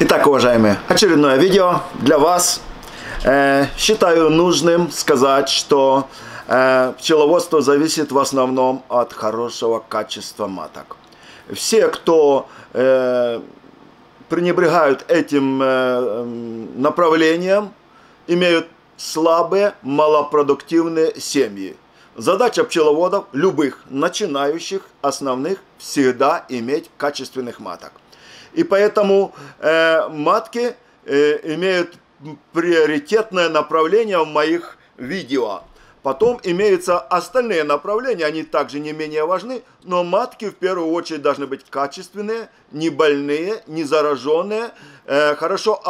Итак, уважаемые, очередное видео для вас. Э, считаю нужным сказать, что э, пчеловодство зависит в основном от хорошего качества маток. Все, кто э, пренебрегают этим э, направлением, имеют слабые, малопродуктивные семьи. Задача пчеловодов, любых начинающих, основных, всегда иметь качественных маток. И поэтому э, матки э, имеют приоритетное направление в моих видео. Потом имеются остальные направления, они также не менее важны, но матки в первую очередь должны быть качественные, не больные, не зараженные, э, хорошо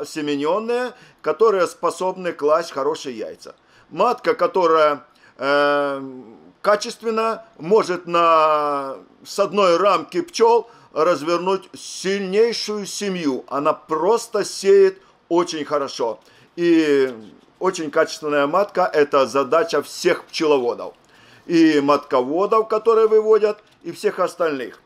осемененные, которые способны класть хорошие яйца. Матка, которая э, качественно может на, с одной рамки пчел развернуть сильнейшую семью. Она просто сеет очень хорошо. И очень качественная матка – это задача всех пчеловодов. И матководов, которые выводят, и всех остальных.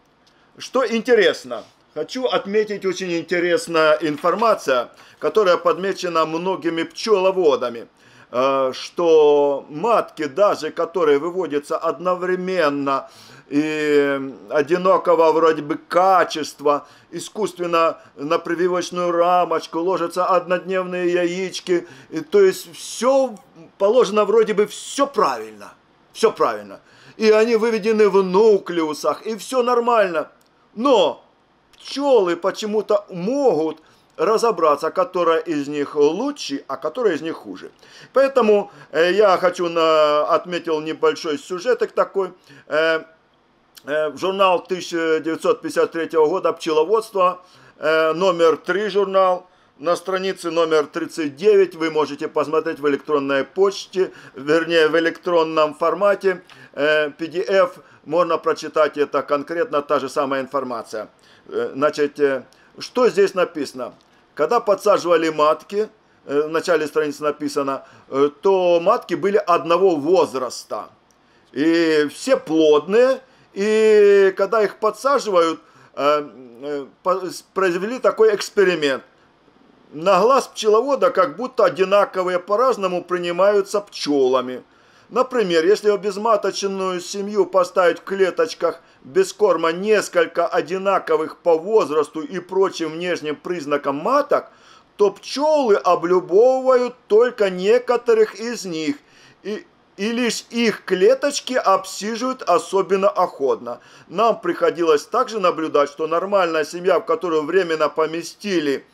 Что интересно, хочу отметить очень интересная информация, которая подмечена многими пчеловодами – что матки даже, которые выводятся одновременно и одинокого вроде бы качества, искусственно на прививочную рамочку ложатся однодневные яички, и, то есть все положено вроде бы все правильно, все правильно. И они выведены в нуклеусах, и все нормально. Но пчелы почему-то могут разобраться, которая из них лучше, а которая из них хуже. Поэтому э, я хочу на, отметил небольшой сюжетик такой. Э, э, журнал 1953 года «Пчеловодство», номер 3 журнал, на странице номер 39 вы можете посмотреть в электронной почте, вернее в электронном формате PDF, можно прочитать это конкретно, та же самая информация. Значит, что здесь написано? Когда подсаживали матки, э, в начале страницы написано, э, то матки были одного возраста. И все плодные, и когда их подсаживают, э, произвели такой эксперимент. На глаз пчеловода как будто одинаковые по-разному принимаются пчелами. Например, если обезматоченную семью поставить в клеточках без корма несколько одинаковых по возрасту и прочим внешним признакам маток, то пчелы облюбовывают только некоторых из них, и, и лишь их клеточки обсиживают особенно охотно. Нам приходилось также наблюдать, что нормальная семья, в которую временно поместили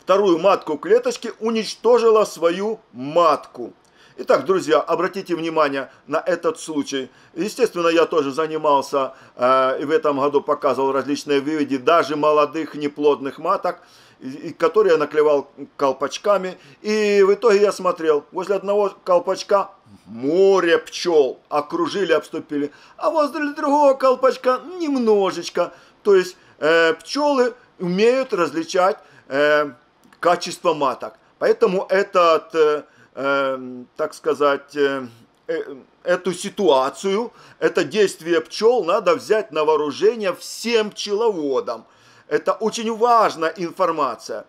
вторую матку клеточки, уничтожила свою матку. Итак, друзья, обратите внимание на этот случай. Естественно, я тоже занимался э, и в этом году показывал различные выводы даже молодых неплодных маток, и, которые я наклевал колпачками. И в итоге я смотрел, возле одного колпачка море пчел окружили, обступили, а возле другого колпачка немножечко. То есть э, пчелы умеют различать э, качество маток. Поэтому этот... Э, э, так сказать, э, э, эту ситуацию, это действие пчел надо взять на вооружение всем пчеловодам. Это очень важная информация.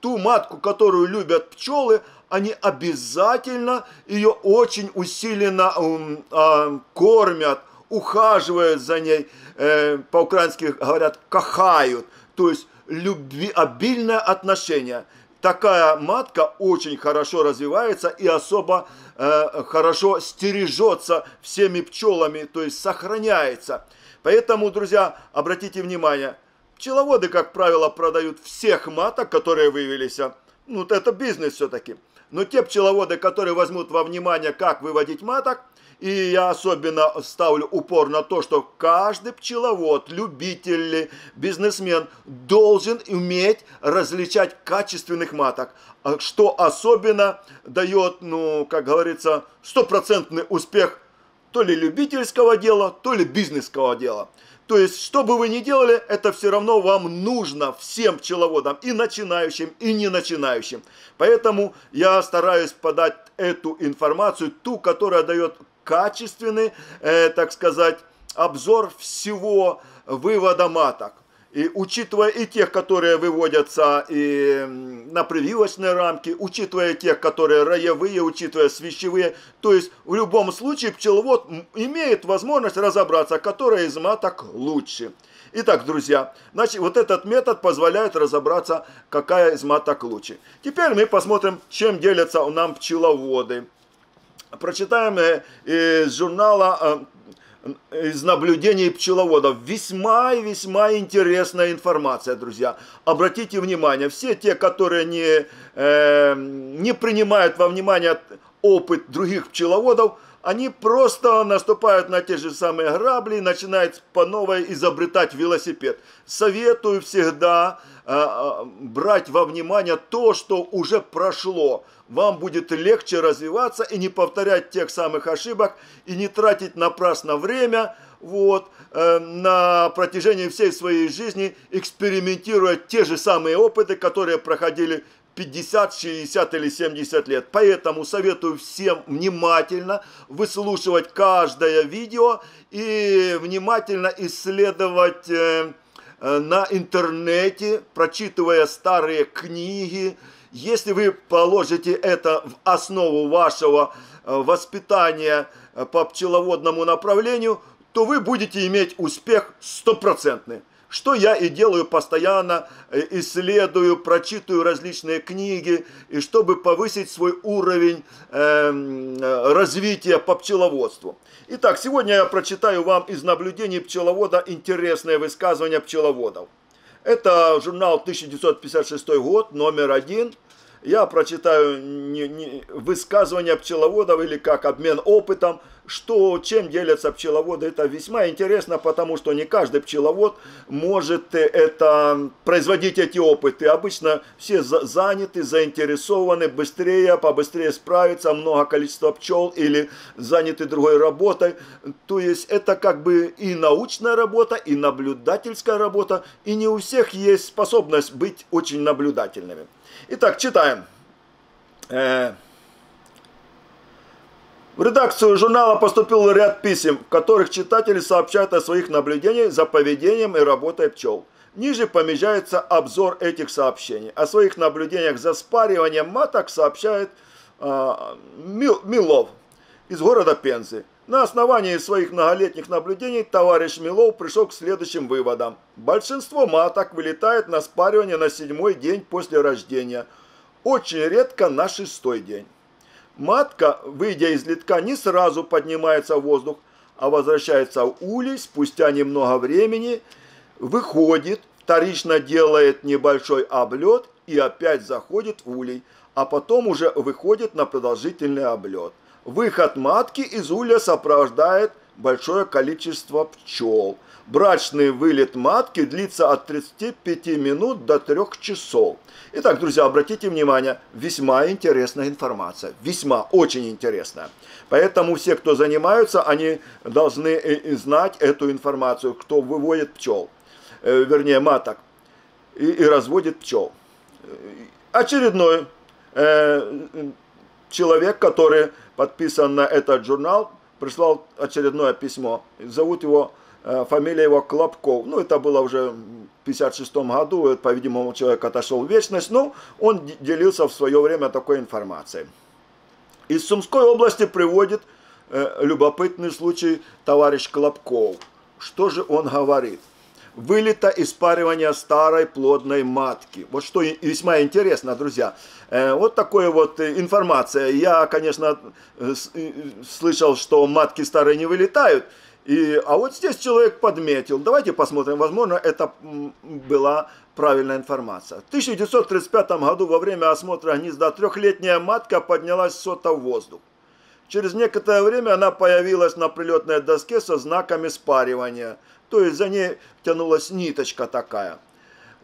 Ту матку, которую любят пчелы, они обязательно ее очень усиленно э, кормят, ухаживают за ней, э, по-украински говорят, кахают, то есть любви, обильное отношение такая матка очень хорошо развивается и особо э, хорошо стережется всеми пчелами, то есть сохраняется. Поэтому, друзья, обратите внимание, пчеловоды, как правило, продают всех маток, которые вывелись. Ну, это бизнес все-таки. Но те пчеловоды, которые возьмут во внимание, как выводить маток, и я особенно ставлю упор на то, что каждый пчеловод, любитель, бизнесмен должен уметь различать качественных маток, а что особенно дает, ну, как говорится, стопроцентный успех то ли любительского дела, то ли бизнесского дела. То есть, что бы вы ни делали, это все равно вам нужно всем пчеловодам, и начинающим, и не начинающим. Поэтому я стараюсь подать эту информацию, ту, которая дает качественный, э, так сказать, обзор всего вывода маток. и учитывая и тех, которые выводятся и на прививочные рамки, учитывая тех, которые роевые, учитывая свящевые, то есть в любом случае пчеловод имеет возможность разобраться, которая из маток лучше. Итак, друзья, значит, вот этот метод позволяет разобраться, какая из маток лучше. Теперь мы посмотрим, чем делятся нам пчеловоды. Прочитаем э, из журнала э, из наблюдений пчеловодов. Весьма и весьма интересная информация, друзья. Обратите внимание, все те, которые не, э, не принимают во внимание опыт других пчеловодов, они просто наступают на те же самые грабли и начинают по новой изобретать велосипед. Советую всегда э, э, брать во внимание то, что уже прошло. Вам будет легче развиваться и не повторять тех самых ошибок, и не тратить напрасно время, вот, э, на протяжении всей своей жизни, экспериментируя те же самые опыты, которые проходили 50, 60 или 70 лет. Поэтому советую всем внимательно выслушивать каждое видео и внимательно исследовать э, э, на интернете, прочитывая старые книги. Если вы положите это в основу вашего э, воспитания по пчеловодному направлению, то вы будете иметь успех стопроцентный что я и делаю постоянно, э, исследую, прочитываю различные книги, и чтобы повысить свой уровень эм, э, развития по пчеловодству. Итак, сегодня я прочитаю вам из наблюдений пчеловода интересное высказывание пчеловодов. Это журнал 1956 год, номер один. Я прочитаю высказывания пчеловодов или как обмен опытом – что, чем делятся пчеловоды, это весьма интересно, потому что не каждый пчеловод может это, производить эти опыты. Обычно все заняты, заинтересованы, быстрее, побыстрее справиться, много количества пчел или заняты другой работой. То есть это как бы и научная работа, и наблюдательская работа, и не у всех есть способность быть очень наблюдательными. Итак, читаем. Э, в редакцию журнала поступил ряд писем, в которых читатели сообщают о своих наблюдениях за поведением и работой пчел. Ниже помещается обзор этих сообщений. О своих наблюдениях за спариванием маток сообщает э, Мил, Милов из города Пензы. На основании своих многолетних наблюдений товарищ Милов пришел к следующим выводам. Большинство маток вылетает на спаривание на седьмой день после рождения. Очень редко на шестой день. Матка, выйдя из литка, не сразу поднимается в воздух, а возвращается в улей спустя немного времени, выходит, вторично делает небольшой облет и опять заходит в улей, а потом уже выходит на продолжительный облет. Выход матки из улья сопровождает большое количество пчел. Брачный вылет матки длится от 35 минут до 3 часов. Итак, друзья, обратите внимание, весьма интересная информация, весьма очень интересная. Поэтому все, кто занимаются, они должны знать эту информацию, кто выводит пчел, э, вернее маток, и, и разводит пчел. Очередной э, человек, который подписан на этот журнал, прислал очередное письмо. Зовут его Э, фамилия его Клопков. Ну, это было уже в 56 году, по-видимому, человек отошел в вечность, но он делился в свое время такой информацией. Из Сумской области приводит э, любопытный случай товарищ Клопков. Что же он говорит? Вылета испаривания старой плодной матки. Вот что весьма интересно, друзья. Э, вот такая вот информация. Я, конечно, э, слышал, что матки старые не вылетают, и, а вот здесь человек подметил. Давайте посмотрим. Возможно, это была правильная информация. В 1935 году во время осмотра гнезда трехлетняя матка поднялась сота в воздух. Через некоторое время она появилась на прилетной доске со знаками спаривания. То есть за ней тянулась ниточка такая.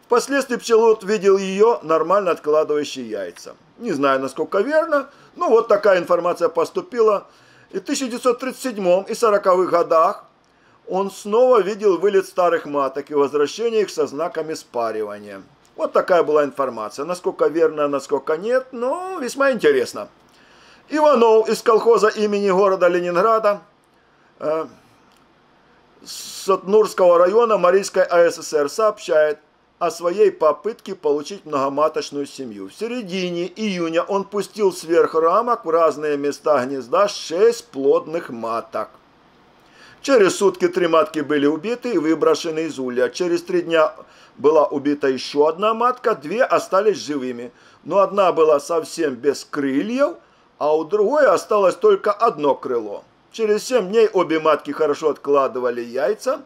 Впоследствии пчелот видел ее нормально откладывающей яйца. Не знаю, насколько верно, но вот такая информация поступила. И в 1937 и 40-х годах он снова видел вылет старых маток и возвращение их со знаками спаривания. Вот такая была информация. Насколько верно, насколько нет, но весьма интересно. Иванов из колхоза имени города Ленинграда э, Сотнурского района Марийской АССР сообщает о своей попытке получить многоматочную семью. В середине июня он пустил сверх рамок в разные места гнезда 6 плодных маток. Через сутки три матки были убиты и выброшены из улья. Через три дня была убита еще одна матка, две остались живыми. Но одна была совсем без крыльев, а у другой осталось только одно крыло. Через 7 дней обе матки хорошо откладывали яйца,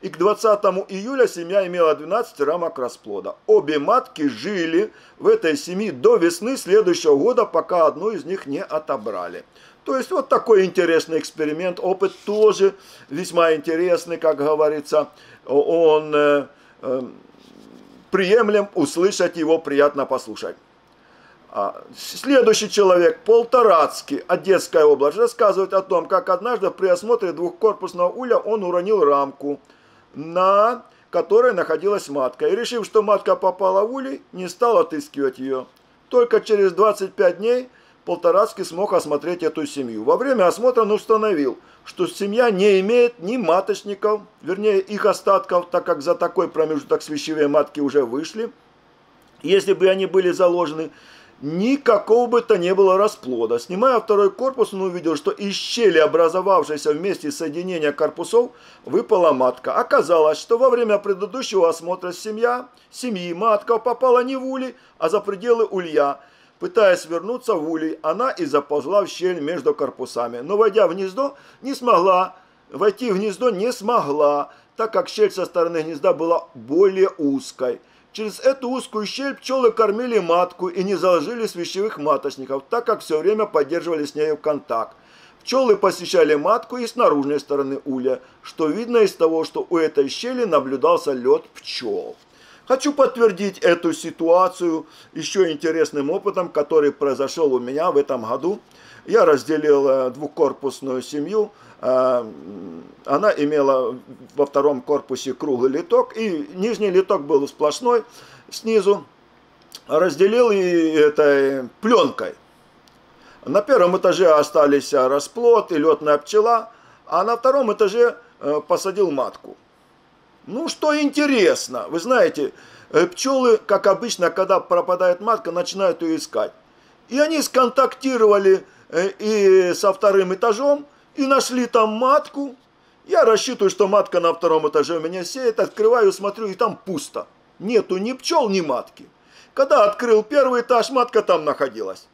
и к 20 июля семья имела 12 рамок расплода. Обе матки жили в этой семье до весны следующего года, пока одну из них не отобрали. То есть вот такой интересный эксперимент, опыт тоже весьма интересный, как говорится. Он э, э, приемлем, услышать его приятно послушать. А, следующий человек, Полторацкий, Одесская область, рассказывает о том, как однажды при осмотре двухкорпусного уля он уронил рамку, на которой находилась матка. И решив, что матка попала в улей, не стал отыскивать ее. Только через 25 дней Полторацкий смог осмотреть эту семью. Во время осмотра он установил, что семья не имеет ни маточников, вернее их остатков, так как за такой промежуток свящевые матки уже вышли. Если бы они были заложены, никакого бы то не было расплода. Снимая второй корпус, он увидел, что из щели, образовавшейся вместе соединения корпусов, выпала матка. Оказалось, что во время предыдущего осмотра семья, семьи матка попала не в улей, а за пределы улья. Пытаясь вернуться в улей, она и заползла в щель между корпусами. Но войдя в гнездо, не смогла, войти в гнездо не смогла, так как щель со стороны гнезда была более узкой. Через эту узкую щель пчелы кормили матку и не заложили свящевых маточников, так как все время поддерживали с нею контакт. Пчелы посещали матку и с наружной стороны улья, что видно из того, что у этой щели наблюдался лед пчел. Хочу подтвердить эту ситуацию еще интересным опытом, который произошел у меня в этом году. Я разделил э, двухкорпусную семью, а, она имела во втором корпусе круглый литок, и нижний литок был сплошной снизу. Разделил и этой пленкой. На первом этаже остались расплод и летная пчела, а на втором этаже э, посадил матку. Ну, что интересно, вы знаете, э, пчелы, как обычно, когда пропадает матка, начинают ее искать. И они сконтактировали э, и со вторым этажом, и нашли там матку. Я рассчитываю, что матка на втором этаже у меня сеет, открываю, смотрю, и там пусто. Нету ни пчел, ни матки. Когда открыл первый этаж, матка там находилась.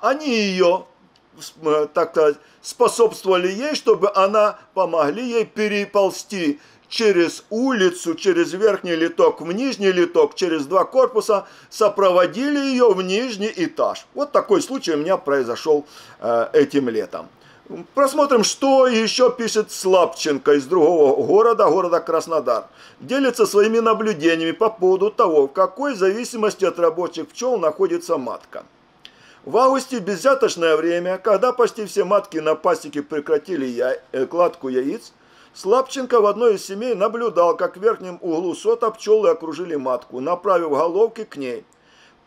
Они ее, э, так-то, способствовали ей, чтобы она помогли ей переползти через улицу, через верхний литок в нижний литок, через два корпуса, сопроводили ее в нижний этаж. Вот такой случай у меня произошел э, этим летом. Просмотрим, что еще пишет Слабченко из другого города, города Краснодар. Делится своими наблюдениями по поводу того, в какой зависимости от рабочих пчел находится матка. В августе беззяточное время, когда почти все матки на пасеке прекратили я... Э, кладку яиц, Слабченко в одной из семей наблюдал, как в верхнем углу сота пчелы окружили матку, направив головки к ней.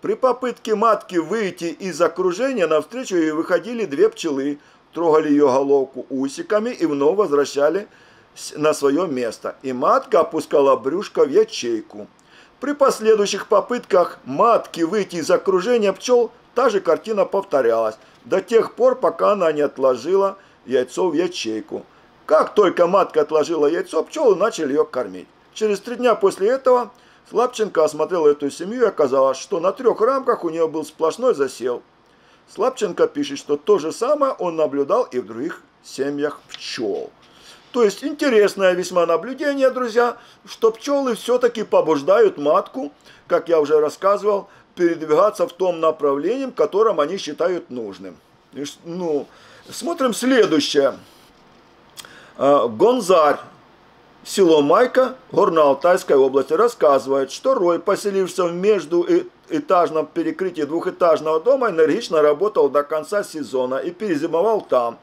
При попытке матки выйти из окружения навстречу ей выходили две пчелы, трогали ее головку усиками и вновь возвращали на свое место. И матка опускала брюшко в ячейку. При последующих попытках матки выйти из окружения пчел, та же картина повторялась, до тех пор, пока она не отложила яйцо в ячейку. Как только матка отложила яйцо, пчелы начали ее кормить. Через три дня после этого Слабченко осмотрел эту семью и оказалось, что на трех рамках у нее был сплошной засел. Слабченко пишет, что то же самое он наблюдал и в других семьях пчел. То есть интересное весьма наблюдение, друзья, что пчелы все-таки побуждают матку, как я уже рассказывал, передвигаться в том направлении, которым они считают нужным. Ну, смотрим следующее. А, Гонзарь Село Майка, Горно-Алтайской области, рассказывает, что Рой, поселившийся в междуэтажном перекрытии двухэтажного дома, энергично работал до конца сезона и перезимовал там.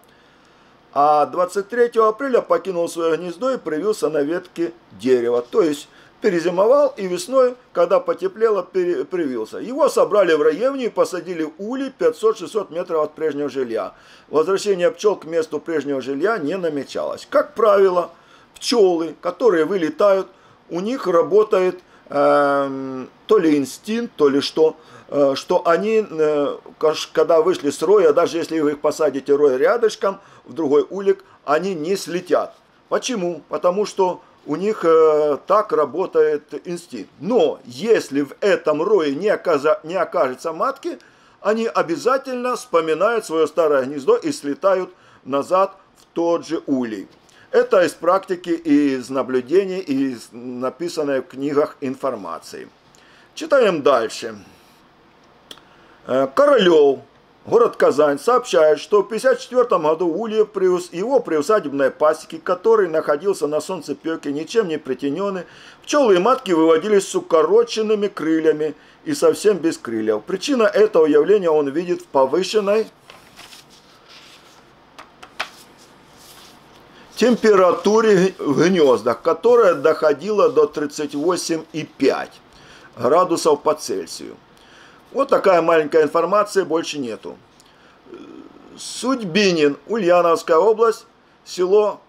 А 23 апреля покинул свое гнездо и привился на ветке дерева. То есть перезимовал и весной, когда потеплело, привился. Его собрали в районе и посадили улей 500-600 метров от прежнего жилья. Возвращение пчел к месту прежнего жилья не намечалось. Как правило, пчелы, которые вылетают, у них работает э, то ли инстинкт, то ли что, э, что они, э, когда вышли с роя, даже если вы их посадите рой рядышком, в другой улик, они не слетят. Почему? Потому что у них э, так работает инстинкт. Но если в этом рое не, оказа, не окажется матки, они обязательно вспоминают свое старое гнездо и слетают назад в тот же улей. Это из практики, из наблюдений, из написанной в книгах информации. Читаем дальше. Э, Королев Город Казань сообщает, что в 1954 году Ульев привез его приусадебной пасеки, который находился на солнцепеке, ничем не притененный, пчелы и матки выводились с укороченными крыльями и совсем без крыльев. Причина этого явления он видит в повышенной температуре в гнездах, которая доходила до 38,5 градусов по Цельсию. Вот такая маленькая информация, больше нету. Судьбинин, Ульяновская область, село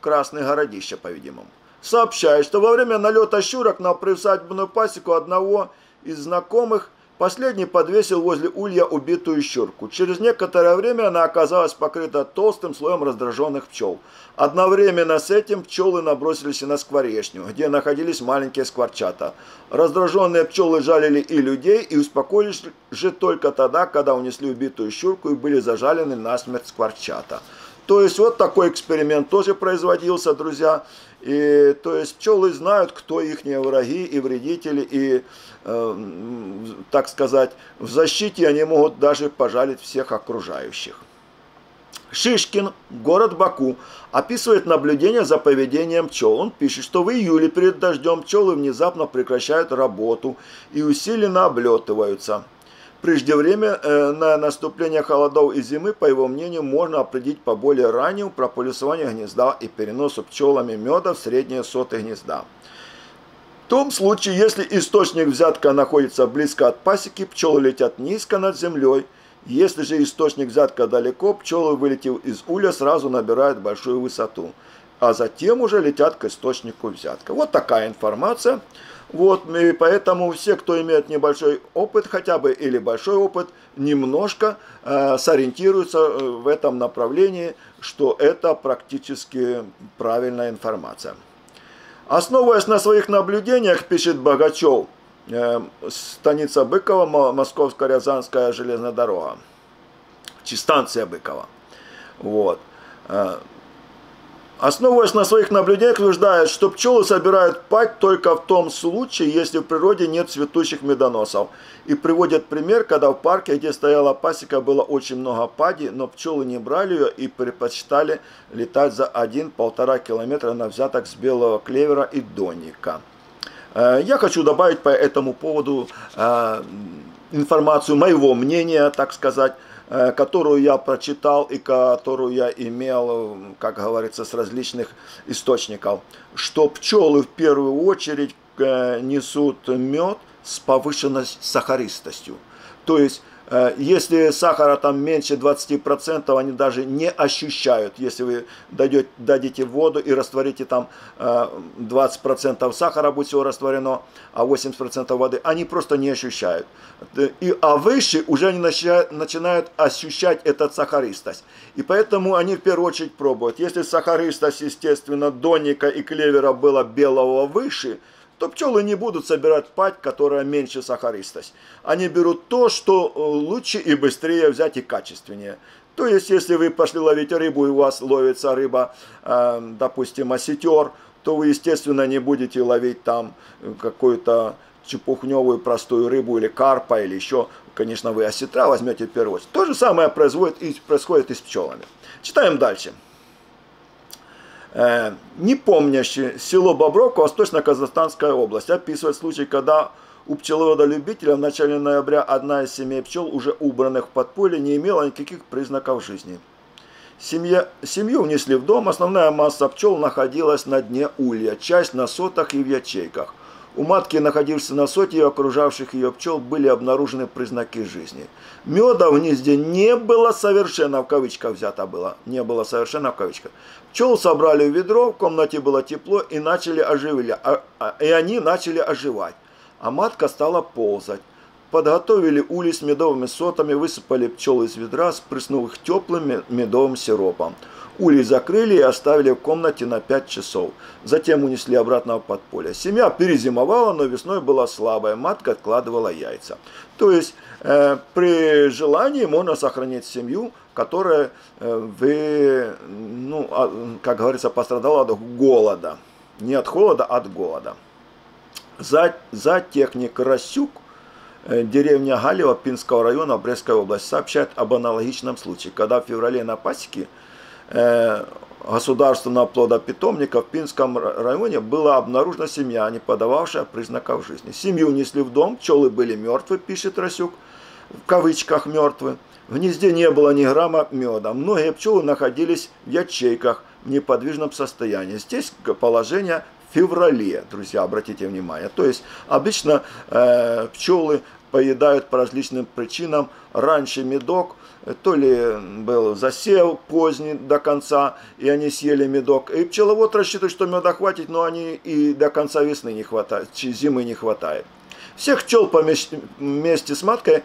Красное Городище, по-видимому. Сообщает, что во время налета щурок на приусадебную пасеку одного из знакомых Последний подвесил возле улья убитую щурку. Через некоторое время она оказалась покрыта толстым слоем раздраженных пчел. Одновременно с этим пчелы набросились и на скворечню, где находились маленькие скворчата. Раздраженные пчелы жалили и людей, и успокоились же только тогда, когда унесли убитую щурку и были зажалены насмерть скворчата. То есть вот такой эксперимент тоже производился, друзья. И то есть пчелы знают, кто их враги и вредители, и, э, так сказать, в защите они могут даже пожалить всех окружающих. Шишкин, город Баку, описывает наблюдение за поведением пчел. Он пишет, что в июле перед дождем пчелы внезапно прекращают работу и усиленно облетываются. Преждевременное наступление холодов и зимы, по его мнению, можно определить по более раннему прополисованию гнезда и переносу пчелами меда в средние соты гнезда. В том случае, если источник взятка находится близко от пасеки, пчелы летят низко над землей. Если же источник взятка далеко, пчелы, вылетев из уля, сразу набирают большую высоту, а затем уже летят к источнику взятка. Вот такая информация. Вот, и поэтому все, кто имеет небольшой опыт хотя бы или большой опыт, немножко э, сориентируются э, в этом направлении, что это практически правильная информация. Основываясь на своих наблюдениях, пишет Богачев, э, станица Быкова, Московско-Рязанская железная дорога, станция Быкова. Вот. Основываясь на своих наблюдениях, утверждает, что пчелы собирают пать только в том случае, если в природе нет цветущих медоносов. И приводят пример, когда в парке, где стояла пасека, было очень много пади, но пчелы не брали ее и предпочитали летать за 1-1,5 километра на взяток с белого клевера и донника. Э, я хочу добавить по этому поводу э, информацию моего мнения, так сказать. Э, которую я прочитал и которую я имел, как говорится, с различных источников, что пчелы в первую очередь э, несут мед с повышенной сахаристостью. То есть Э, если сахара там меньше 20%, они даже не ощущают. Если вы дадите воду и растворите там 20% э, сахара, будет всего растворено, а 80% воды, они просто не ощущают. И, а выше уже они начинают, начинают ощущать этот сахаристость. И поэтому они в первую очередь пробуют. Если сахаристость, естественно, доника и клевера было белого выше – то пчелы не будут собирать пать, которая меньше сахаристость. Они берут то, что э, лучше и быстрее взять и качественнее. То есть, если вы пошли ловить рыбу, и у вас ловится рыба, э, допустим, осетер, то вы, естественно, не будете ловить там какую-то чепухневую простую рыбу или карпа, или еще, конечно, вы осетра возьмете в первую очередь. То же самое происходит и, происходит и с пчелами. Читаем дальше. Э, не помнящий село Бобровка, Восточно-Казахстанская область, описывает случай, когда у пчеловода-любителя в начале ноября одна из семей пчел, уже убранных в подполье, не имела никаких признаков жизни. Семья, семью внесли в дом, основная масса пчел находилась на дне улья, часть на сотах и в ячейках. У матки, находившейся на соте и окружавших ее пчел, были обнаружены признаки жизни. Меда в гнезде не было совершенно, в кавычках взято было, не было совершенно в кавычках. Пчел собрали в ведро, в комнате было тепло и начали оживили, а, а, и они начали оживать. А матка стала ползать. Подготовили улей с медовыми сотами, высыпали пчел из ведра, спрыснув их теплым медовым сиропом. Улей закрыли и оставили в комнате на 5 часов. Затем унесли обратно в подполье. Семья перезимовала, но весной была слабая. Матка откладывала яйца. То есть э, при желании можно сохранить семью, которая э, вы, ну, а, как говорится, пострадала от голода. Не от холода, а от голода. За, за техник Расюк э, деревня Галева Пинского района Брестской области сообщает об аналогичном случае, когда в феврале на пасеке государственного плодопитомника в Пинском районе была обнаружена семья, не подававшая признаков жизни. Семью унесли в дом, пчелы были мертвы, пишет Расюк, в кавычках мертвы. В гнезде не было ни грамма меда. Многие пчелы находились в ячейках в неподвижном состоянии. Здесь положение в феврале, друзья, обратите внимание. То есть обычно э, пчелы поедают по различным причинам. Раньше медок – то ли был засев поздний до конца, и они съели медок. И пчеловод рассчитывает, что меда хватит, но они и до конца весны не хватает, зимы не хватает. Всех пчел вместе с маткой,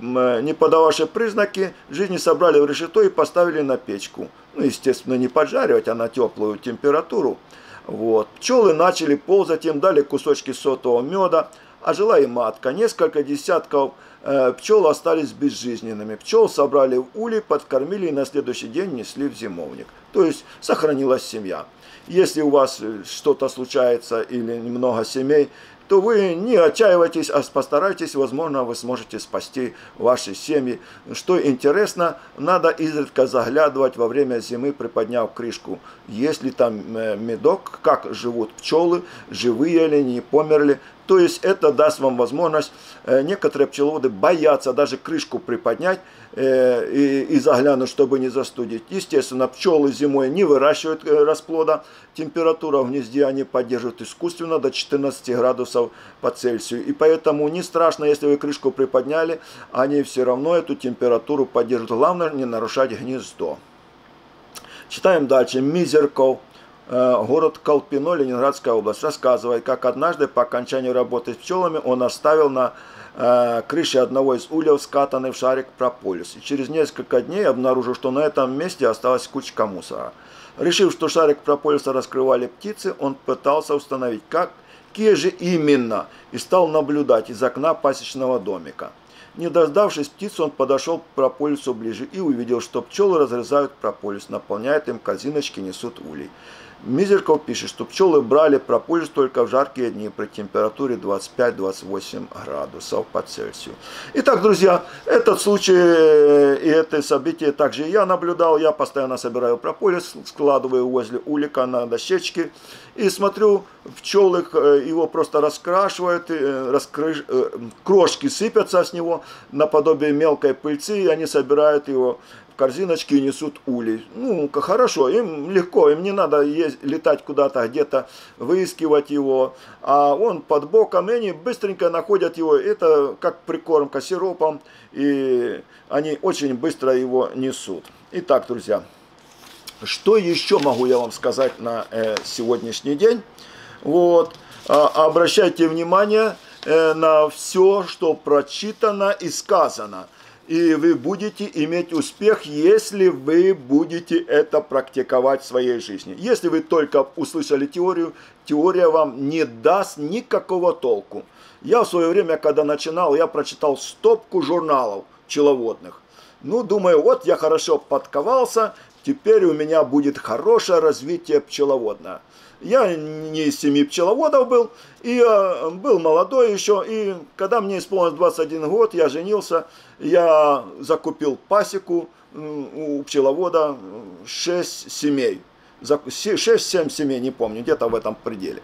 не подававшие признаки, жизни собрали в решето и поставили на печку. Ну, естественно, не поджаривать, а на теплую температуру. Вот. Пчелы начали ползать, им дали кусочки сотого меда, а жила и матка. Несколько десятков Э, пчел остались безжизненными. Пчел собрали в улей, подкормили и на следующий день несли в зимовник. То есть сохранилась семья. Если у вас э, что-то случается или немного семей, то вы не отчаивайтесь, а постарайтесь, возможно, вы сможете спасти ваши семьи. Что интересно, надо изредка заглядывать во время зимы, приподняв крышку. Если там э, медок, как живут пчелы, живые ли, не померли, то есть это даст вам возможность, э, некоторые пчеловоды боятся даже крышку приподнять э, и, и заглянуть, чтобы не застудить. Естественно, пчелы зимой не выращивают расплода, температура в гнезде они поддерживают искусственно до 14 градусов по Цельсию. И поэтому не страшно, если вы крышку приподняли, они все равно эту температуру поддерживают. Главное не нарушать гнездо. Читаем дальше. Мизерков. Э, город Колпино, Ленинградская область, рассказывает, как однажды по окончанию работы с пчелами он оставил на э, крыше одного из ульев скатанный в шарик прополис. И через несколько дней обнаружил, что на этом месте осталась кучка мусора. Решив, что шарик прополиса раскрывали птицы, он пытался установить, как, какие же именно, и стал наблюдать из окна пасечного домика. Не дождавшись птиц, он подошел к прополису ближе и увидел, что пчелы разрезают прополис, наполняют им корзиночки, несут улей. Мизерков пишет, что пчелы брали прополис только в жаркие дни при температуре 25-28 градусов по Цельсию. Итак, друзья, этот случай э, и это событие также я наблюдал. Я постоянно собираю прополис, складываю возле улика на дощечке и смотрю, пчелы э, его просто раскрашивают, э, раскрыш... крошки сыпятся с него наподобие мелкой пыльцы, и они собирают его корзиночки несут улей. Ну, хорошо, им легко, им не надо есть, летать куда-то, где-то выискивать его. А он под боком, и они быстренько находят его. Это как прикормка сиропом, и они очень быстро его несут. Итак, друзья, что еще могу я вам сказать на э, сегодняшний день? Вот, а, обращайте внимание э, на все, что прочитано и сказано и вы будете иметь успех, если вы будете это практиковать в своей жизни. Если вы только услышали теорию, теория вам не даст никакого толку. Я в свое время, когда начинал, я прочитал стопку журналов пчеловодных. Ну, думаю, вот я хорошо подковался, теперь у меня будет хорошее развитие пчеловодное. Я не из семи пчеловодов был, и э, был молодой еще, и когда мне исполнилось 21 год, я женился, я закупил пасеку у пчеловода 6 семей, 6-7 семей, не помню, где-то в этом пределе.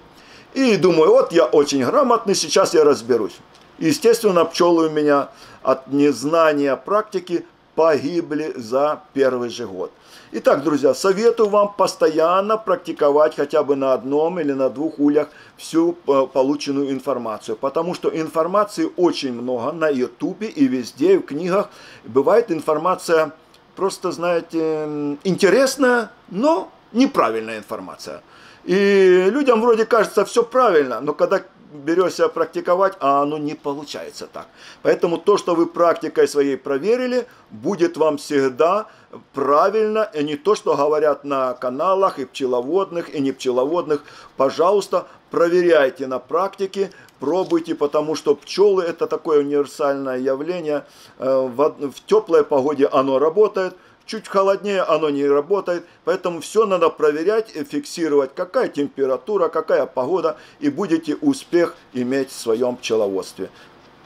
И думаю, вот я очень грамотный, сейчас я разберусь. Естественно, пчелы у меня от незнания практики погибли за первый же год. Итак, друзья, советую вам постоянно практиковать хотя бы на одном или на двух ульях всю э, полученную информацию, потому что информации очень много на ютубе и везде, в книгах. Бывает информация просто, знаете, интересная, но неправильная информация. И людям вроде кажется все правильно, но когда берешься практиковать, а оно не получается так. Поэтому то, что вы практикой своей проверили, будет вам всегда правильно, и не то, что говорят на каналах и пчеловодных, и не пчеловодных. Пожалуйста, проверяйте на практике, пробуйте, потому что пчелы это такое универсальное явление. Э, в теплой погоде оно работает, Чуть холоднее оно не работает, поэтому все надо проверять и фиксировать, какая температура, какая погода, и будете успех иметь в своем пчеловодстве.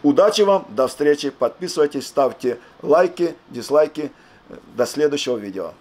Удачи вам, до встречи, подписывайтесь, ставьте лайки, дизлайки. До следующего видео.